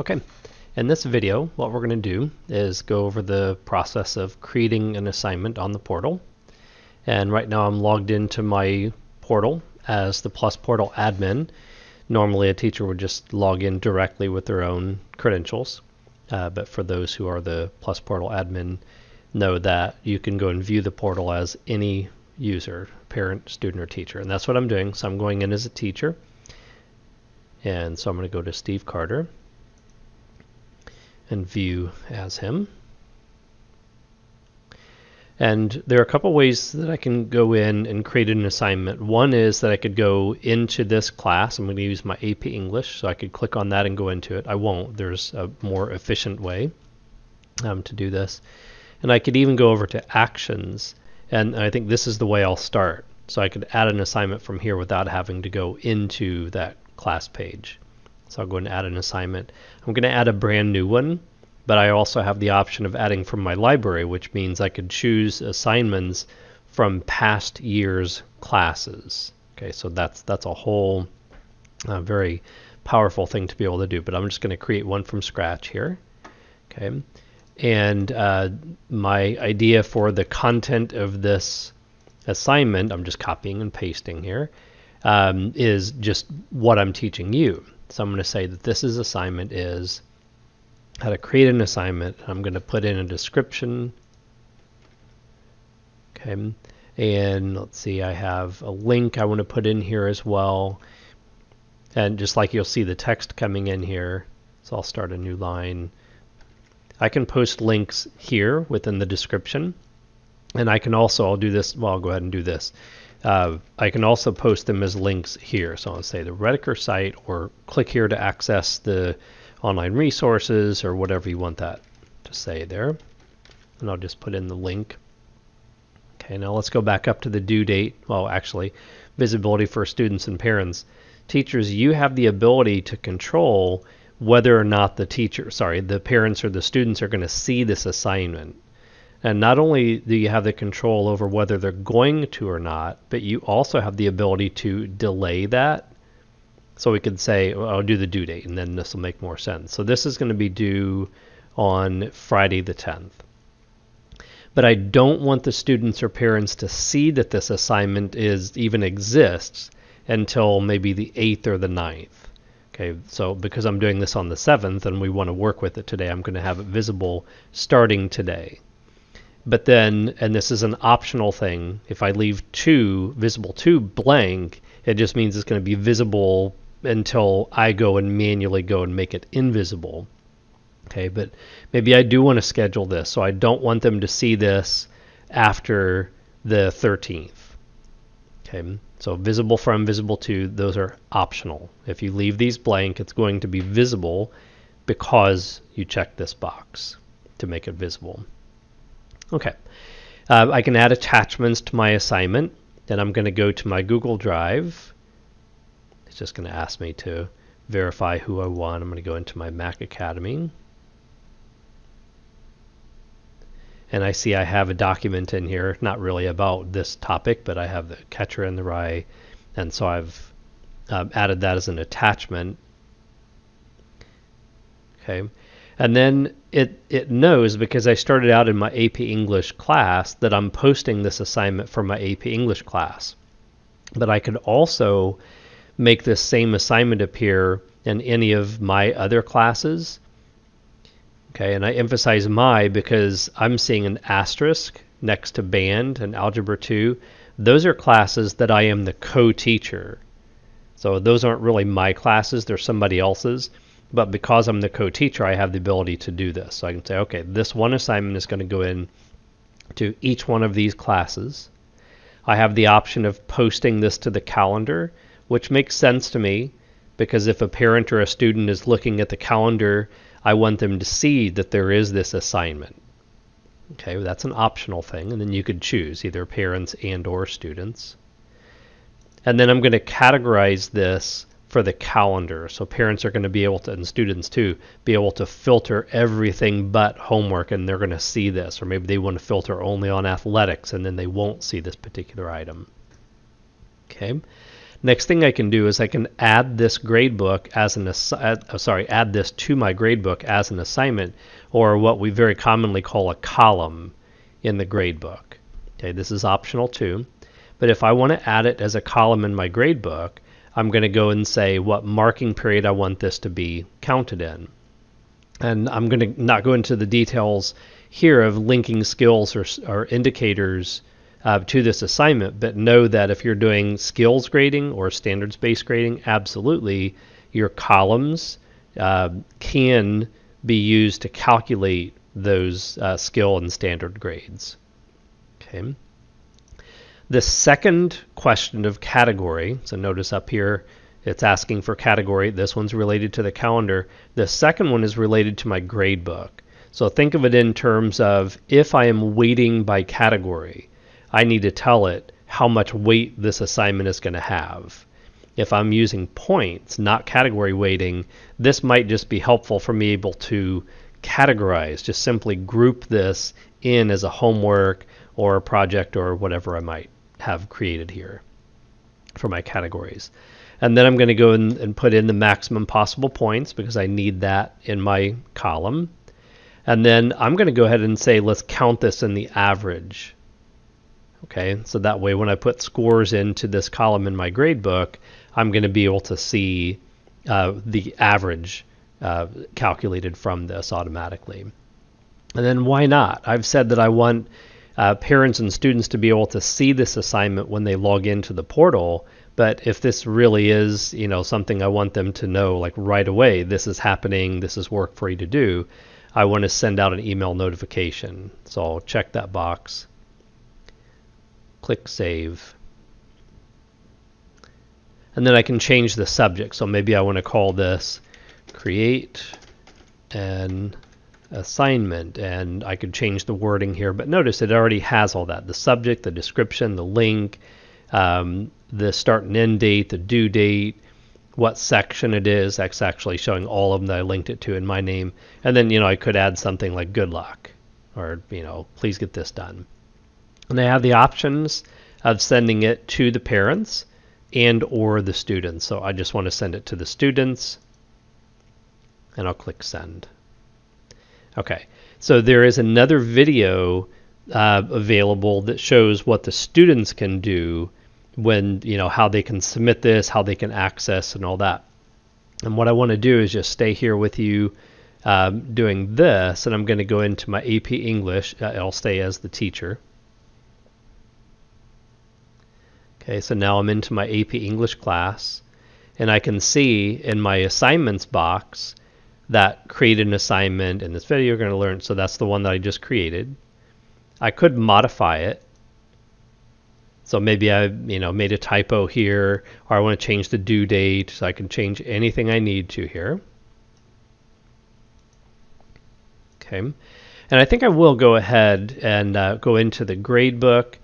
Okay, in this video, what we're going to do is go over the process of creating an assignment on the portal. And right now I'm logged into my portal as the Plus Portal admin. Normally a teacher would just log in directly with their own credentials. Uh, but for those who are the Plus Portal admin, know that you can go and view the portal as any user, parent, student, or teacher. And that's what I'm doing. So I'm going in as a teacher. And so I'm going to go to Steve Carter and view as him. And there are a couple ways that I can go in and create an assignment. One is that I could go into this class. I'm going to use my AP English, so I could click on that and go into it. I won't. There's a more efficient way um, to do this. And I could even go over to Actions, and I think this is the way I'll start. So I could add an assignment from here without having to go into that class page. So I'll go and add an assignment. I'm going to add a brand new one, but I also have the option of adding from my library, which means I could choose assignments from past year's classes. Okay, so that's that's a whole uh, very powerful thing to be able to do. But I'm just going to create one from scratch here. Okay, and uh, my idea for the content of this assignment, I'm just copying and pasting here, um, is just what I'm teaching you. So I'm going to say that this is assignment is how to create an assignment. I'm going to put in a description. Okay. And let's see, I have a link I want to put in here as well. And just like you'll see the text coming in here, so I'll start a new line. I can post links here within the description. And I can also, I'll do this, well, I'll go ahead and do this. Uh, I can also post them as links here. So I'll say the Rediker site or click here to access the online resources or whatever you want that to say there. And I'll just put in the link. Okay, now let's go back up to the due date. Well, actually, visibility for students and parents. Teachers, you have the ability to control whether or not the teacher, sorry, the parents or the students are going to see this assignment. And not only do you have the control over whether they're going to or not, but you also have the ability to delay that. So we could say, well, I'll do the due date, and then this will make more sense. So this is going to be due on Friday the 10th. But I don't want the students or parents to see that this assignment is even exists until maybe the 8th or the 9th. Okay, so because I'm doing this on the 7th and we want to work with it today, I'm going to have it visible starting today. But then, and this is an optional thing, if I leave 2, visible 2 blank, it just means it's going to be visible until I go and manually go and make it invisible. Okay, but maybe I do want to schedule this, so I don't want them to see this after the 13th. Okay, so visible from, visible to, those are optional. If you leave these blank, it's going to be visible because you check this box to make it visible. Okay. Uh, I can add attachments to my assignment. Then I'm going to go to my Google Drive. It's just going to ask me to verify who I want. I'm going to go into my Mac Academy. And I see I have a document in here, not really about this topic, but I have the catcher in the rye. And so I've uh, added that as an attachment. Okay. And then it, it knows because I started out in my AP English class that I'm posting this assignment for my AP English class. But I could also make this same assignment appear in any of my other classes. Okay, and I emphasize my because I'm seeing an asterisk next to band and algebra 2. Those are classes that I am the co-teacher. So those aren't really my classes, they're somebody else's. But because I'm the co-teacher, I have the ability to do this. So I can say, okay, this one assignment is going to go in to each one of these classes. I have the option of posting this to the calendar, which makes sense to me because if a parent or a student is looking at the calendar, I want them to see that there is this assignment. Okay, that's an optional thing, and then you could choose either parents and or students. And then I'm going to categorize this for the calendar. So parents are going to be able to, and students too, be able to filter everything but homework and they're going to see this. Or maybe they want to filter only on athletics and then they won't see this particular item. Okay. Next thing I can do is I can add this gradebook as an uh, sorry, add this to my gradebook as an assignment, or what we very commonly call a column in the gradebook. Okay, this is optional too. But if I want to add it as a column in my gradebook, I'm going to go and say what marking period I want this to be counted in. And I'm going to not go into the details here of linking skills or, or indicators uh, to this assignment, but know that if you're doing skills grading or standards based grading, absolutely your columns uh, can be used to calculate those uh, skill and standard grades. Okay. The second question of category, so notice up here it's asking for category. This one's related to the calendar. The second one is related to my grade book. So think of it in terms of if I am weighting by category, I need to tell it how much weight this assignment is going to have. If I'm using points, not category weighting, this might just be helpful for me able to categorize, just simply group this in as a homework or a project or whatever I might have created here for my categories. And then I'm going to go in and put in the maximum possible points because I need that in my column. And then I'm going to go ahead and say, let's count this in the average. Okay, so that way when I put scores into this column in my gradebook, I'm going to be able to see uh, the average uh, calculated from this automatically. And then why not? I've said that I want uh, parents and students to be able to see this assignment when they log into the portal. But if this really is, you know, something I want them to know like right away, this is happening, this is work for you to do, I want to send out an email notification. So I'll check that box click Save. And then I can change the subject. So maybe I want to call this Create an Assignment. And I could change the wording here. But notice it already has all that. The subject, the description, the link, um, the start and end date, the due date, what section it is. That's actually showing all of them that I linked it to in my name. And then, you know, I could add something like good luck or, you know, please get this done. And they have the options of sending it to the parents and or the students. So I just want to send it to the students and I'll click send. Okay, so there is another video uh, available that shows what the students can do when, you know, how they can submit this, how they can access and all that. And what I want to do is just stay here with you um, doing this, and I'm going to go into my AP English. Uh, I'll stay as the teacher. Okay, so now I'm into my AP English class, and I can see in my assignments box that create an assignment in this video you're going to learn. So that's the one that I just created. I could modify it. So maybe I, you know, made a typo here, or I want to change the due date, so I can change anything I need to here. Okay, and I think I will go ahead and uh, go into the gradebook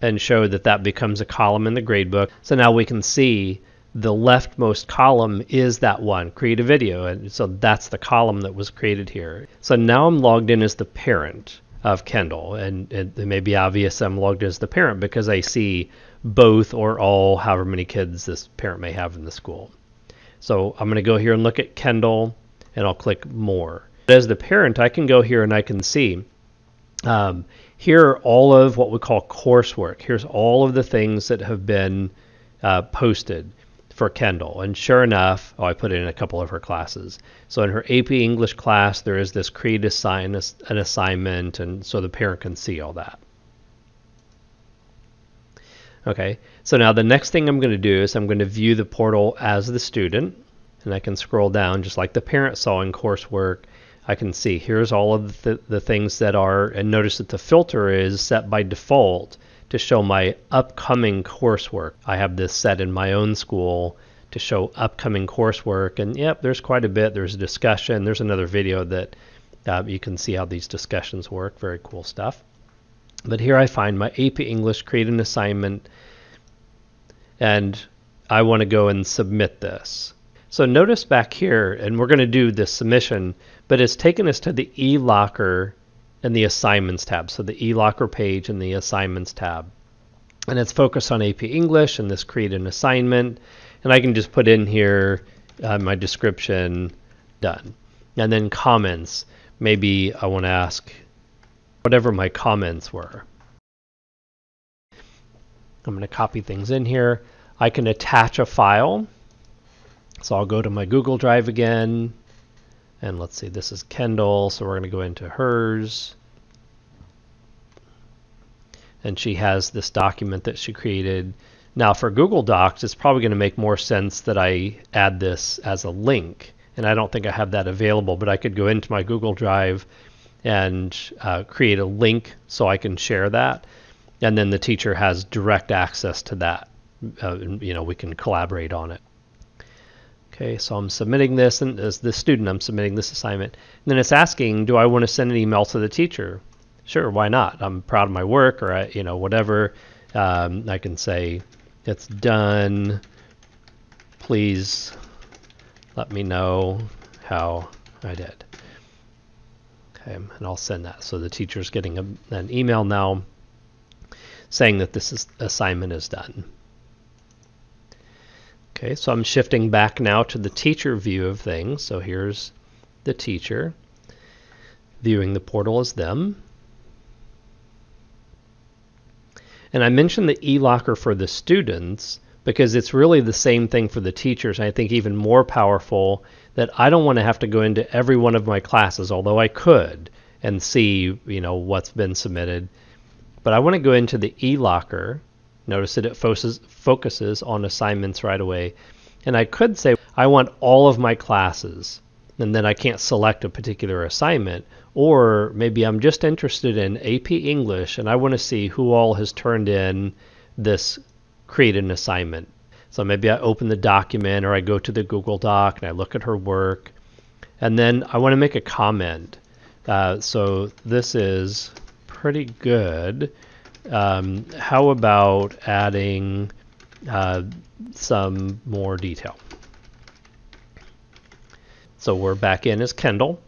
and show that that becomes a column in the gradebook. So now we can see the leftmost column is that one, create a video. And so that's the column that was created here. So now I'm logged in as the parent of Kendall. And it, it may be obvious I'm logged as the parent because I see both or all, however many kids this parent may have in the school. So I'm going to go here and look at Kendall and I'll click more. As the parent, I can go here and I can see um, here are all of what we call coursework. Here's all of the things that have been uh, posted for Kendall. And sure enough, oh, I put it in a couple of her classes. So in her AP English class, there is this create assign an assignment, and so the parent can see all that. Okay, so now the next thing I'm going to do is I'm going to view the portal as the student, and I can scroll down just like the parent saw in coursework I can see here's all of the, the things that are, and notice that the filter is set by default to show my upcoming coursework. I have this set in my own school to show upcoming coursework, and yep, there's quite a bit. There's a discussion. There's another video that uh, you can see how these discussions work. Very cool stuff. But here I find my AP English, create an assignment, and I want to go and submit this. So notice back here, and we're going to do this submission, but it's taken us to the eLocker and the assignments tab. So the eLocker page and the assignments tab. and it's focused on AP English and this create an assignment. And I can just put in here uh, my description, done. And then comments. Maybe I want to ask whatever my comments were. I'm going to copy things in here. I can attach a file. So I'll go to my Google Drive again. And let's see, this is Kendall, so we're going to go into hers. And she has this document that she created. Now for Google Docs, it's probably going to make more sense that I add this as a link. And I don't think I have that available, but I could go into my Google Drive and uh, create a link so I can share that. And then the teacher has direct access to that. Uh, you know, we can collaborate on it. Okay, so I'm submitting this, and as the student, I'm submitting this assignment. And then it's asking, do I want to send an email to the teacher? Sure, why not? I'm proud of my work, or I, you know, whatever. Um, I can say, it's done. Please let me know how I did. Okay, and I'll send that. So the teacher's getting a, an email now saying that this is, assignment is done. Okay, so I'm shifting back now to the teacher view of things. So here's the teacher viewing the portal as them. And I mentioned the e-locker for the students because it's really the same thing for the teachers. I think even more powerful that I don't want to have to go into every one of my classes, although I could, and see, you know, what's been submitted. But I want to go into the e-locker Notice that it focuses, focuses on assignments right away. And I could say I want all of my classes, and then I can't select a particular assignment. Or maybe I'm just interested in AP English and I want to see who all has turned in this create an assignment. So maybe I open the document or I go to the Google Doc and I look at her work. And then I want to make a comment. Uh, so this is pretty good. Um, how about adding uh, some more detail? So we're back in as Kendall.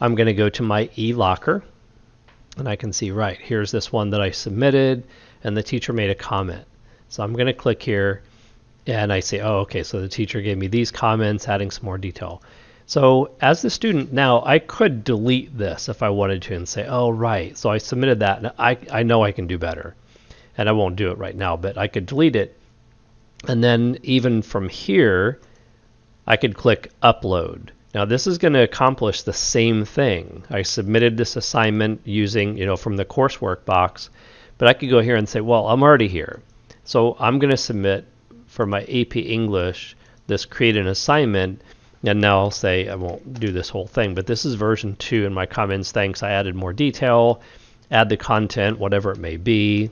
I'm going to go to my e-locker and I can see, right, here's this one that I submitted and the teacher made a comment. So I'm going to click here and I say, oh, okay, so the teacher gave me these comments, adding some more detail. So as the student now, I could delete this if I wanted to and say, oh, right, so I submitted that and I, I know I can do better. And I won't do it right now, but I could delete it. And then even from here, I could click upload. Now this is going to accomplish the same thing. I submitted this assignment using, you know, from the coursework box, but I could go here and say, well, I'm already here. So I'm going to submit for my AP English this create an assignment and now I'll say I won't do this whole thing, but this is version 2 in my comments. Thanks, I added more detail, add the content, whatever it may be.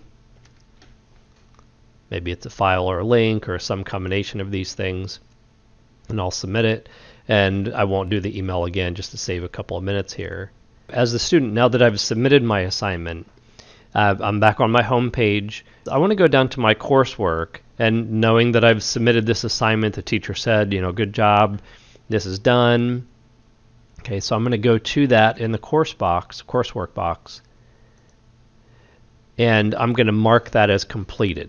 Maybe it's a file or a link or some combination of these things. And I'll submit it. And I won't do the email again just to save a couple of minutes here. As the student, now that I've submitted my assignment, uh, I'm back on my home page. I want to go down to my coursework and knowing that I've submitted this assignment, the teacher said, you know, good job this is done. Okay, so I'm going to go to that in the course box, coursework box, and I'm going to mark that as completed.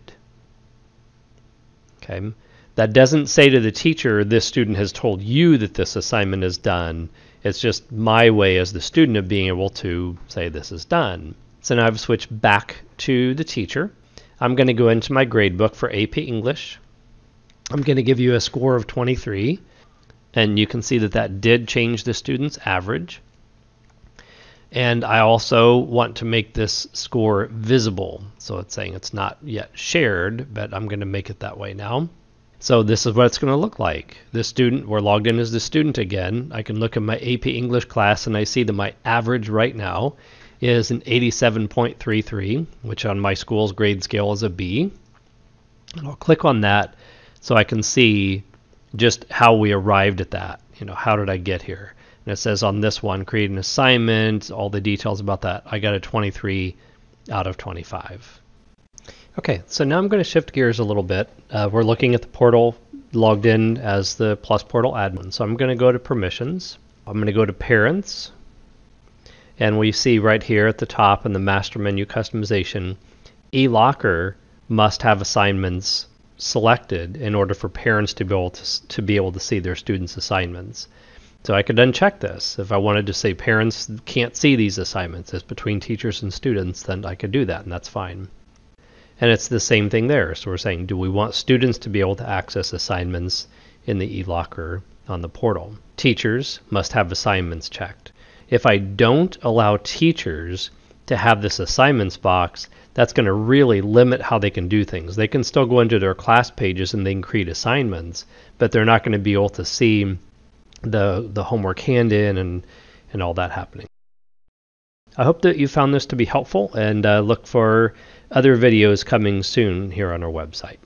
Okay, that doesn't say to the teacher, this student has told you that this assignment is done. It's just my way as the student of being able to say this is done. So now I've switched back to the teacher. I'm going to go into my gradebook for AP English. I'm going to give you a score of 23. And you can see that that did change the student's average. And I also want to make this score visible. So it's saying it's not yet shared, but I'm going to make it that way now. So this is what it's going to look like. This student, we're logged in as the student again. I can look at my AP English class and I see that my average right now is an 87.33, which on my school's grade scale is a B. And I'll click on that so I can see just how we arrived at that. You know, how did I get here? And it says on this one, create an assignment, all the details about that. I got a 23 out of 25. Okay, so now I'm going to shift gears a little bit. Uh, we're looking at the portal logged in as the Plus Portal admin. So I'm going to go to permissions. I'm going to go to parents. And we see right here at the top in the master menu customization, eLocker must have assignments selected in order for parents to be able to, to be able to see their students' assignments. So I could uncheck this. If I wanted to say parents can't see these assignments, it's between teachers and students, then I could do that, and that's fine. And it's the same thing there. So we're saying, do we want students to be able to access assignments in the eLocker on the portal? Teachers must have assignments checked. If I don't allow teachers to have this assignments box, that's going to really limit how they can do things. They can still go into their class pages and they can create assignments, but they're not going to be able to see the the homework hand in and and all that happening. I hope that you found this to be helpful and uh, look for other videos coming soon here on our website.